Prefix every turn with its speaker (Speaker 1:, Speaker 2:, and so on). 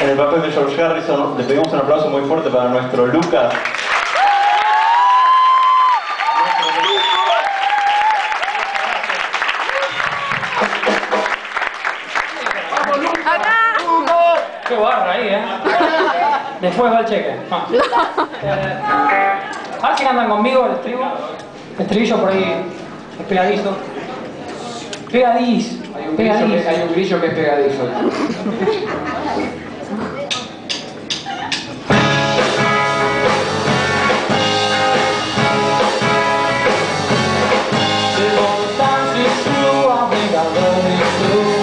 Speaker 1: En el papel de George Harrison le pedimos un aplauso muy fuerte para nuestro Lucas.
Speaker 2: Qué barra ahí, ¿eh? Después va el cheque. Ah. Eh, a ver si andan conmigo el estribo. El estribillo por ahí es pegadizo. Pegadiz.
Speaker 3: Hay un, grillo que,
Speaker 2: Pegadiz.
Speaker 3: hay un grillo que es pegadizo. sua vida não me.